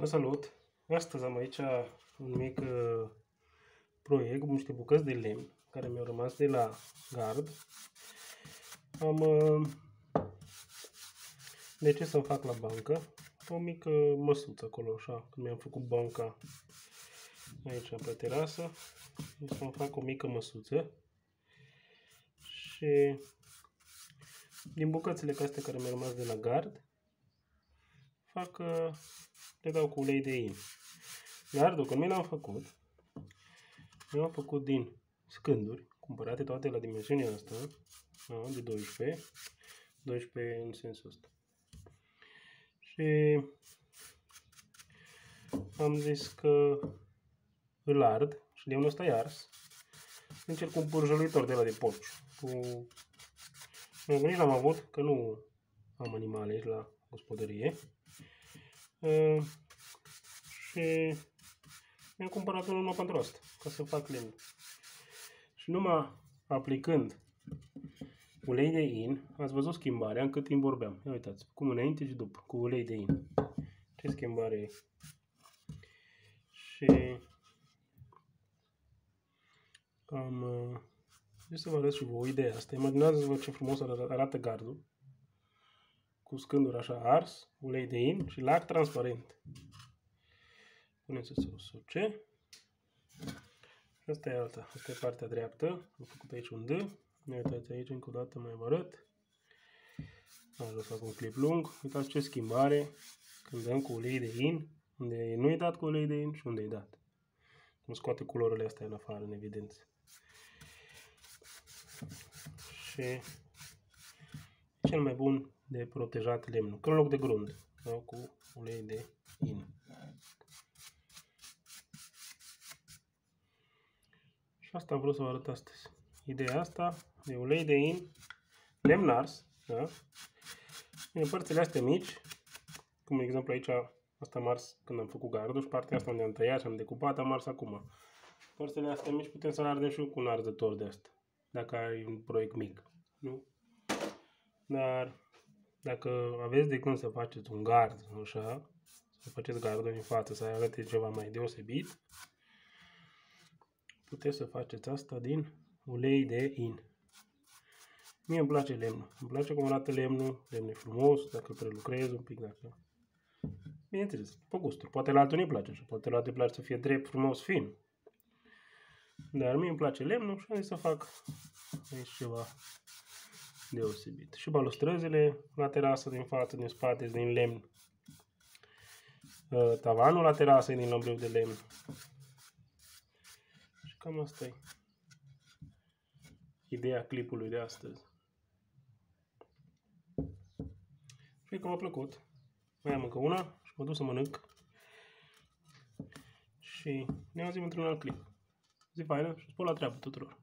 Vă salut! Astăzi am aici un mic uh, proiect, niște bucăți de lemn care mi-au rămas de la gard. Am uh, de ce să fac la bancă o mică măsuță acolo, așa, când mi-am făcut banca aici pe terasă, să fac o mică măsuță și din bucățile astea care mi-au rămas de la gard, fac, uh, le dau cu ulei de in. Gardul, când mi l-am făcut, mi-am făcut din scânduri, cumpărate toate la dimensiunea asta, da, de 12, 12 în sensul ăsta. Și am zis că îl ard și de unul ăsta e ars. Încerc un purjăluitor de la de porci. Cu... Nici l-am avut, că nu am animale aici la gospodărie. Uh, și mi-am cumpărat unul nou pentru asta, ca să fac lemn. Și numai aplicând ulei de in, ați văzut schimbarea în cât timp vorbeam. Ia uitați, cum înainte și după, cu ulei de in. Ce schimbare e. Și am uh, zis să vă arăt și vouă ideea asta. Imaginați-vă ce frumos arată gardul cu scânduri așa ars, ulei de in și lac transparent. Puneți să se usuce. Și asta e alta. Asta e partea dreaptă. Am făcut aici un D. Ne uitați aici încă o dată mai vă arăt. Am fac un clip lung. Uitați ce schimbare când dăm cu ulei de in, unde nu e dat cu ulei de in și unde e dat. Cum scoate culorile astea în afară, în evidență. Și cel mai bun de protejat lemnul, că în loc de grund, da, cu ulei de in. Și asta am vrut să vă arăt astăzi. Ideea asta de ulei de in, lemn ars, da? În părțile astea mici, cum de exemplu aici, asta am ars când am făcut gardul și partea asta unde am tăiat și am decupat, am ars acum. Părțile astea mici putem să le ardem și cu un arzător de asta, dacă ai un proiect mic. Nu? Dar dacă aveți de când să faceți un gard, așa, să faceți gardul în față, să arate ceva mai deosebit, puteți să faceți asta din ulei de in. Mie îmi place lemnul. Îmi place cum arată lemnul, lemnul e frumos, dacă îl prelucrez un pic, dacă... Bineînțeles, pe gusturi. Poate la altul nu-i place așa, poate la altul îi place să fie drept, frumos, fin. Dar mie îmi place lemnul și am să fac aici ceva deosebit. Și balustrăzile la terasă din față, din spate, din lemn. Uh, tavanul la terasă e din lămbriu de lemn. Și cam asta e ideea clipului de astăzi. Cred că v-a plăcut. Mai am încă una și mă duc să mănânc. Și ne auzim într-un alt clip. Zi faină și spun la treabă tuturor.